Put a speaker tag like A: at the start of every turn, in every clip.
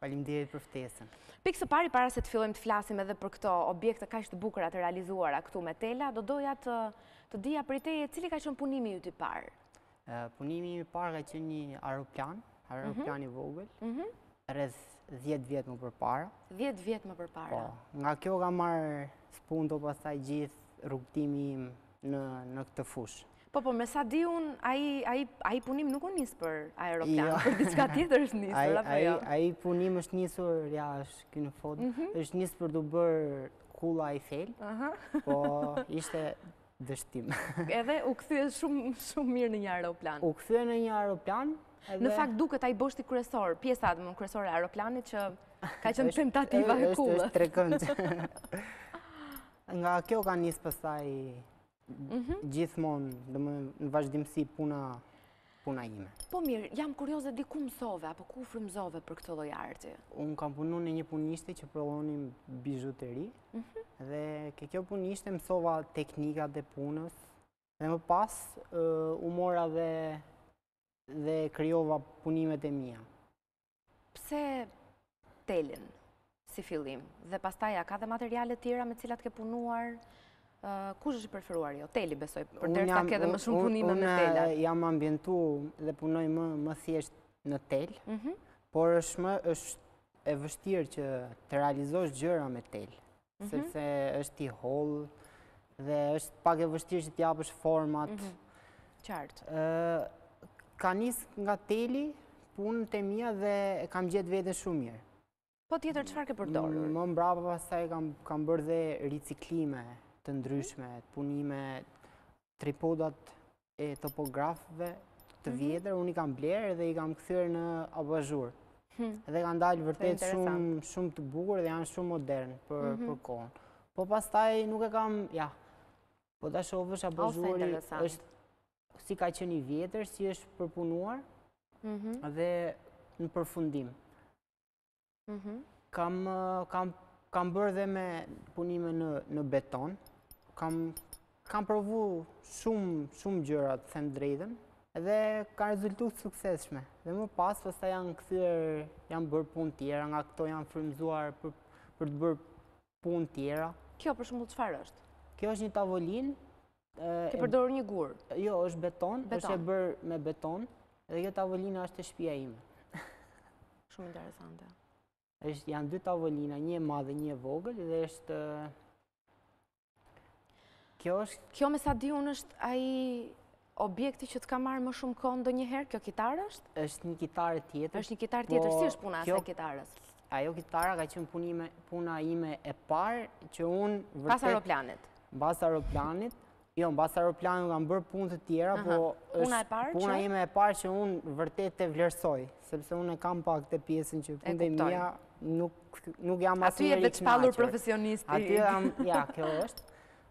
A: Faleminderit për ftesën.
B: Pikë së pari para se të fillojmë të flasim edhe për këto objekte kaq të bukura të realizuara këtu me tela, do doja të të dija prej teje cili ka qenë punimi yt i parë.
A: Punimi i parë ka qenë një aeroplan, aeroplan mhm. i vogël. Mhm. Rreth 10 vjet më përpara.
B: 10 vjet më përpara.
A: Po, nga kjo ka marrë spunto pastaj gjithë rrugëtimi im në këtë fushë.
B: Po, po, me sa di unë, ai punim nuk u nis për aeroplan, jo. për diçka tjetër është nisur, apo jo?
A: Ai punim është nisur, ja, është këtu në foto, mhm. është nisur për t'u bërë Kulla Eiffel, po ishte dështim.
B: Edhe u kthye shumë mirë në një aeroplan.
A: U kthye në një aeroplan.
B: Në fakt duket ai boshti kryesor, pjesa më kryesore e aeroplanit që ka qenë tentativa e kullës.
A: Është trekëndësh. Nga kjo ka nis pastaj mhm. gjithmonë dhe më në vazhdimësi puna puna ime.
B: Po mirë, jam kurioze të di ku mësove, apo ku frymëzove për këtë lloj arti?
A: Unë kam punu në një punishte që prodhonim bizhuteri, mhm. dhe ke kjo punishte mësova teknikat e punës, dhe më pas u mora dhe dhe krijova punimet e mia.
B: Pse telin si fillim dhe pastaj a ka dhe materiale tjera me cilat ke punuar? Kush është e preferuara jote? Teli besoj, përderisa ke dhe më shumë punime me tela.
A: Unë jam ambientu dhe punoj më thjesht në tel, mhm. por është e vështirë që të realizosh gjëra me tel. mhm. sepse është i hollë dhe është pak e vështirë që t'japësh format. Mhm.
B: Qartë.
A: Ka nis nga teli punët e mia dhe kam gjet veten shumë mirë.
B: Po tjetër, çfarë ke përdorur?
A: Më mbrapa pastaj kam bërë dhe riciklime të ndryshme, punime Tripodat e topografëve të mhm. vjetër, unë i kam blerë dhe i kam kthyer në abazhur. Hmm. Dhe kanë dalë vërtet shumë të bukur dhe janë shumë modern për mhm. kohën. Po pastaj nuk e kam, ja, po ta shofësh abazhurin, është si ka qenë i vjetër, si është përpunuar mhm. dhe në përfundim. Mhm. Kam, kam, kam bërë dhe me punime në, në beton. Kam, kam provu shumë, shumë gjëra të them drejtën dhe ka rezultu suksesshme. Dhe më pas, pastaj janë kthyer, janë bërë punë tjera, nga këto janë frymëzuar për, për të bërë punë tjera.
B: Kjo për shembull çfarë është?
A: Kjo është një tavolinë
B: Ke përdorur një gur?
A: Jo, është beton, është e bërë me beton, dhe kjo tavolina është te shpia ime.
B: Shumë interesante.
A: Është janë dy tavolina, një e madhe, një e vogël dhe është Kjo është
B: Kjo me sa di unë është ai objekti që të ka marrë më shumë kohë ndonjëherë, kjo kitarë është?
A: Është një kitarë tjetër.
B: Është një kitarë tjetër, po si është puna e kitarës?
A: Ajo kitara ka qenë punime, puna ime e parë që unë vërtet
B: Pas aeroplanit.
A: Mbas aeroplanit, jo, mbas aeroplanit unë kam bërë punë të tjera, po puna e parë që? Puna ime e parë që unë vërtet e vlerësoj, sepse unë e kam pak këtë pjesën që punët e mia, nuk jam
B: asnjëherë i kënaqur. profesionist.
A: Aty jam, ja, kjo është.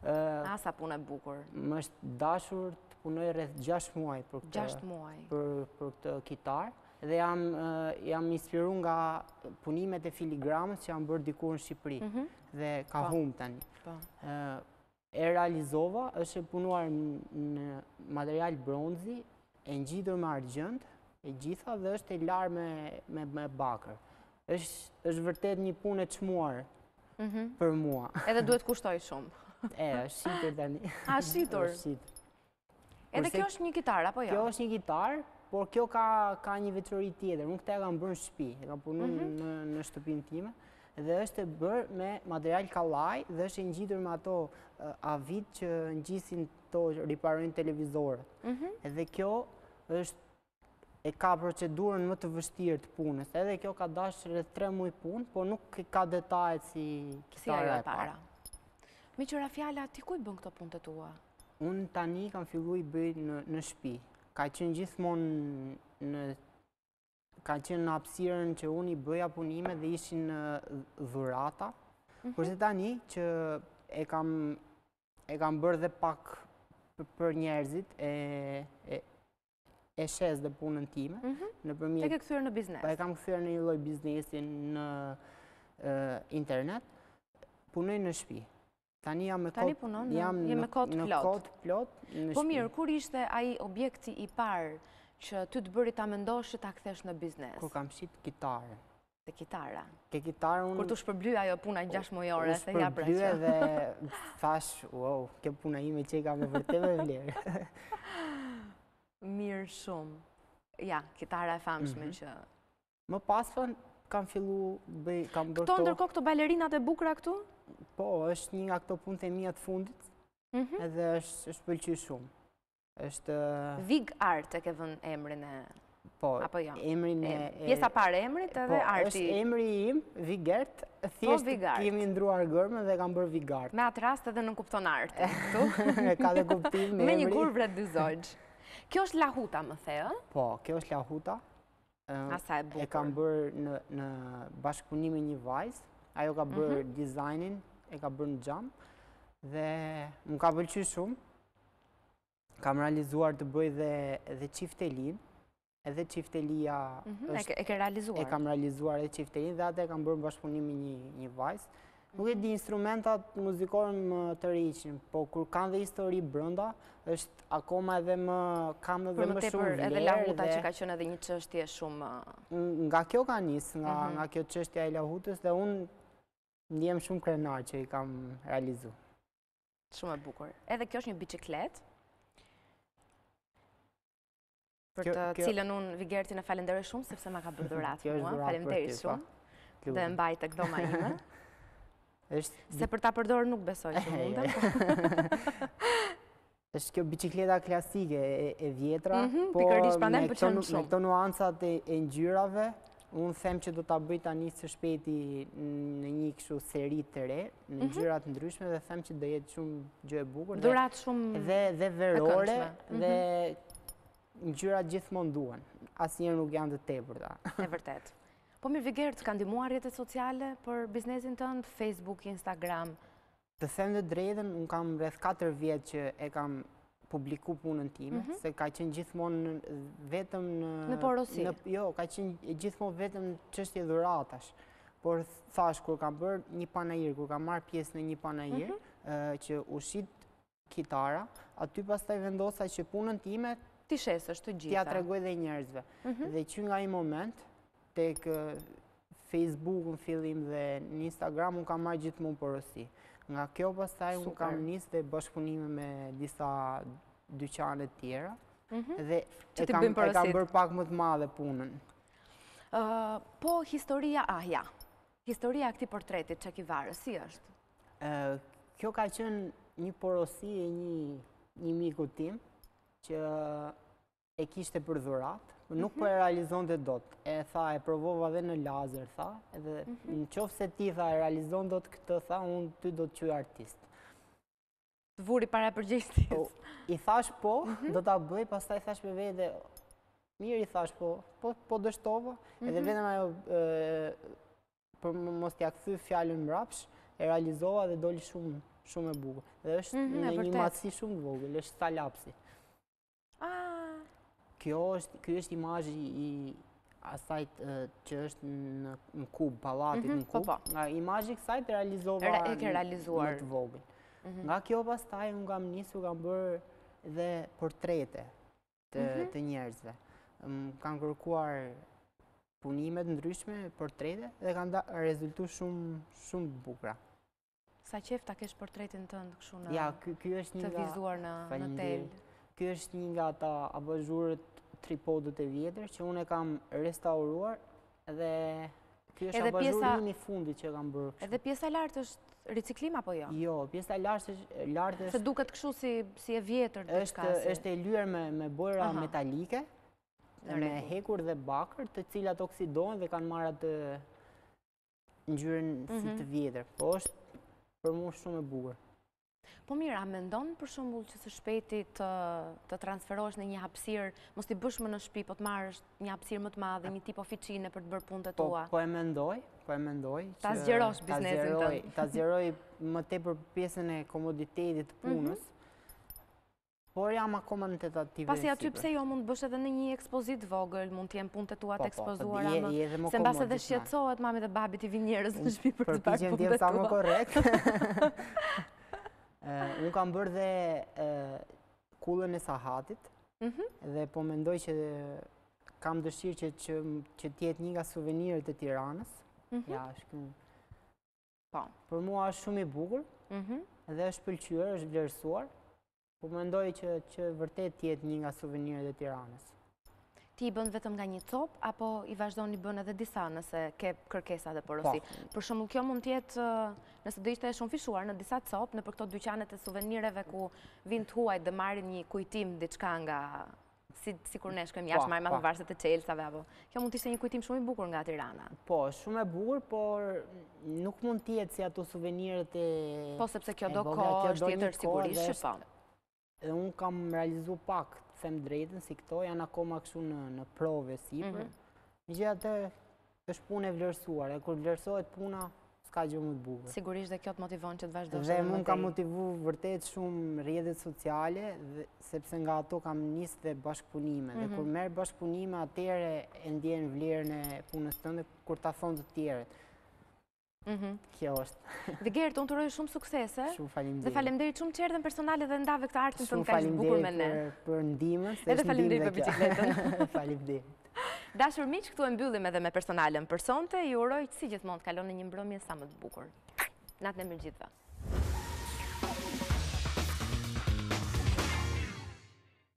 B: A sa punë e bukur.
A: Më është dashur të punoj rreth 6 muaj për këtë kitarë. Dhe jam, jam inspiru nga punimet e filigramës që janë bërë dikur në Shqipëri. Mhm. Dhe ka po. humb tani. Po. E realizova, është e punuar në material bronzi, e ngjitur me argjend, e gjitha dhe është e larë me, me, me bakër. është, është vërtet një punë e çmuar mhm. për mua.
B: Edhe duhet kushtojë shumë.
A: e, është shitur tani.
B: A, shitur? Është shitur. Edhe kjo është një gitarë, apo jo?
A: Kjo është një gitarë, por kjo ka, ka një veçori tjetër. Unë këtë e kam bërë në shtëpi, e kam punu mhm. në, në shtëpinë time dhe është e bërë me material kallaj dhe është e ngjitur me ato uh, havit që ngjisin ato riparojnë televizorët. Mm -hmm. Dhe kjo është e ka procedurën më të vështirë të punës. Edhe kjo ka dashë rreth 3 muaj punë, por nuk ka detajet si kitara e para.
B: Meqë ra fjala, ti ku i bën këto punë të tua?
A: Unë tani kam fillu i bëj në shpi. Ka qenë gjithmon në... Ka qenë në hapësirën që unë i bëja punime dhe ishin dhurata. Mhm. Kurse tani që e kam... E kam bërë dhe pak për njerëzit e e shes dhe punën time.
B: Mhm. Nëpërmjet... E ke kthyer në biznes?
A: Po e kam kthyer në një lloj biznesi në internet. Punoj në shpi. Tani jam me
B: kohë
A: të
B: plotë. Tani jam me kohë të plotë. Po mirë, kur ishte ai objekti i parë që ty të bëri ta mendosh që ta kthesh në biznes?
A: Kur kam shit kitarën.
B: Te kitara.
A: Te kitara unë...
B: Kur t'u shpërbly ajo puna gjashtëmujore,
A: se s'ia. U shpërbly dhe thash, wow, kjo puna ime qenka me vërte me vlerë.
B: Mirë shumë. Ja, kitara e famshme mhm. që...
A: Më pas unë, kam fillu, bëj, kam bërë to...
B: Këto ndërkohë këto balerinat e bukra këtu?
A: Po, është një nga këto punët e mia të fundit, mhm. edhe është pëlqy shumë. është...
B: Vig Art e ke vënë emrin e...
A: Po, apo jo? emrin e...
B: Pjesa e parë e emrit edhe
A: po,
B: arti.
A: Po, është emri im, Vigert, po, thjesht kemi ndërruar gërmën dhe kam bërë Vigart.
B: Me atë rast edhe nënkupton art, këtu?
A: Ka dhe kuptim me emrin.
B: Me një gur vret dy zogj. Kjo është lahuta, më the, e?
A: Po, kjo është lahuta.
B: e
A: kam bërë në bashkëpunim me një vajzë, ajo ka bërë mhm. dizajnin, e ka bërë në xham, dhe më ka pëlqy shumë, kam realizuar të bëj dhe çiftelinë, edhe çiftelia...
B: Mhm, e ke realizuar?
A: E kam realizuar edhe çiftelinë, dhe atë e kam bërë në bashkëpunim me një vajzë, Nuk e di instrumentat muzikore më tërheqin, po kur kanë dhe histori brenda, është akoma edhe më kanë edhe më shumë vlerë.
B: Edhe lahuta që ka qenë edhe një çështje shumë...
A: Nga kjo ka nis, nga mhm. kjo çështja e lahutës, dhe unë ndihem shumë krenar që i kam realizu.
B: Shumë e bukur. Edhe kjo është një biçikletë? Për të cilën unë Vigertin e falenderoj shumë, sepse ma ka bërë dhuratë mua, falenderoj shumë, dhe e mbaj tek dhoma ime. Se për ta përdor nuk besoj që mundem.
A: është kjo biçikleta klasike e vjetra,
B: mhm, po me
A: këto nuancat e ngjyrave, Unë them që do ta bëj tani së shpejti në një kështu seri të re, në mhm. ngjyra të ndryshme dhe them që do jetë shumë gjë e bukur
B: dhe dhuratë shumë
A: dhe dhe verore dhe mhm. ngjyrat gjithmonë duhen. Asnjëherë nuk janë të tepërta.
B: E vërtetë. Po mirë Vigert, të kanë ndihmuar rrjetet sociale për biznesin tënd, Facebook, Instagram?
A: Të them të drejtën, unë kam rreth 4 vjet që e kam publiku punën time, mhm. se ka qenë gjithmonë vetëm në...
B: Në porosi?
A: Jo, ka qenë gjithmonë vetëm në çështje dhuratash. Por thashë, kur kam bërë një panair, kur kam marrë pjesë në një panair, mhm. që u shit kitara, aty pastaj vendosa që punën time...
B: T'i shesësh të gjitha.
A: T'ia tregoj dhe njerëzve. Mhm. Dhe që nga ai moment, Tek Facebook në fillim dhe në Instagram unë kam marrë gjithmonë porosi. Nga kjo pastaj unë kam nis dhe bashkëpunime me disa dyqane të tjera. Mhm. Dhe e kam bërë pak më të madhe punën.
B: Po, historia ah ja. Historia e këtij portretit që ke varë, si është?
A: Kjo ka qenë një porosi e një miku tim që e kishte për dhuratë, nuk po e mhm. realizonte dot, e tha e provova dhe në lazer, tha, edhe mhm. në qofë se ti tha e realizon dot këtë, tha, unë ty do të quaj artist.
B: Të vuri para përgjegjësisë. Po,
A: i thashë po, mhm. do të bëj, pastaj thashë me vete, mirë i thashë po, po, po dështova, edhe vetëm ajo, për mos t'ia kthy fjallën mbrapsht, e realizova dhe doli shumë, shumë e bukur. Dhe është në një madhësi shumë të vogël, është sa lapsi. Kjo është, kjo është imazhi i asajt që është në kub të pallatit mhm, në po, kub. Po, po. Nga imazhi i kësajt e realizova.
B: Ere e ke realizuar.
A: Në të vogël. Mhm. Nga kjo pastaj unë kam nisur kam bërë dhe portrete të mhm. të njerëzve. Kam kërkuar punime të ndryshme, portrete dhe kanë rezultuar shumë shumë të bukura.
B: Sa qejf ta kesh portretin tënd kështu në
A: ja, ky, ky është një
B: të vizuar në, në tel.
A: Ky është një nga ta abazhurët tripodët e vjetër që unë e kam restauruar dhe ky është abazhuri im, pjesa... i fundit që kam bërë.
B: Edhe pjesa lart është riciklim apo jo?
A: Jo, pjesa lart është...
B: Se duket kështu si e vjetër
A: dhe diçka si... është e lyer me bojra metalike, me hekur dhe bakër, të cilat oksidohen dhe kanë marrë atë ngjyrën si mhm. të vjetër, po është për mua shumë e bukur.
B: Po Mira, mendon për shembull që së shpejti të, të transferohesh në një hapësirë, mos t'i bësh më në shpi, po të marrësh një hapësirë më të madhe, një tip ofiçine për të bërë punët e
A: po,
B: tua.
A: Po, po e mendoj, po e mendoj.
B: Ta zgjerosh biznesin tënd.
A: Ta zgjeroj më tepër pjesën e komoditetit të mhm. punës. Por jam akoma në tentativë.
B: Pasi aty pse jo mund të bësh edhe në një ekspozitë të vogël, mund të jenë punët e tuat,
A: po, po,
B: të
A: ekspozuara
B: më. Se mbase dhe shqetësohet mami dhe babi t'i vijnë njerëz në shtëpi për të parë punët e tua.
A: Përpiqem të
B: jem
A: sa më korrekt. Unë kam bërë dhe Kullën e Sahatit
B: mhm.
A: dhe po mendoj që kam dëshirë që që të jetë një nga suvenirët e Tiranës.
B: Mhm.
A: Ja, është
B: Po.
A: Për mua është shumë i bukur,
B: mhm.
A: dhe është pëlqyer, është vlerësuar, po mendoj që, që vërtet të jetë një nga suvenirët e Tiranës.
B: Ti i bën vetëm nga një copë, apo i vazhdon i bën edhe disa nëse ke kërkesa dhe porosi? Po. Për shembull kjo mund të jetë, nëse do ishte e shumëfishuar në disa copë, nëpër këto dyqanet e suvenireve ku vijnë të huajt dhe marrin një kujtim diçka nga sikur ne shkojmë jashtë marrim ato varëset e çelësave, apo. Kjo mund të ishte një kujtim shumë i bukur nga Tirana.
A: Po, shumë e bukur, por nuk mund të jetë si ato suvenirët e...
B: Po, sepse kjo do kohë tjetër sigurisht, që po.
A: Dhe unë kam realizu pak, të them të drejtën, si këto, janë akoma kështu në provë e sipër.
B: Mhm.
A: Megjithatë, është punë e vlerësuar, dhe kur vlerësohet puna, s'ka gjë më të bukur.
B: Sigurisht dhe kjo të motivon që të vazhdosh më.
A: Dhe
B: mu më kanë
A: motivu vërtet shumë rrjetet sociale, sepse nga ato kam nis dhe bashkëpunime. Dhe
B: mhm.
A: kur merr bashkëpunime, atëherë e ndien vlerën e punës tënde, kur ta thonë të tjerët.
B: Mhm.
A: Kjo është.
B: Dhe Gert, unë të uroj shumë suksese.
A: Shumë falimderit.
B: Dhe falimderit shumë që erdhe në personale dhe ndave këtë artin tënd kaq të bukur me ne.
A: Shumë falimderit për ndime.
B: Edhe
A: falimderit
B: për bicikletën.
A: Falimderit.
B: Dashur miq, këtu e mbyllim edhe me personalen për sonte, ju uroj që si gjithmonë të kaloni një mbrëmje sa më të bukur. Natën e mirë gjithëve.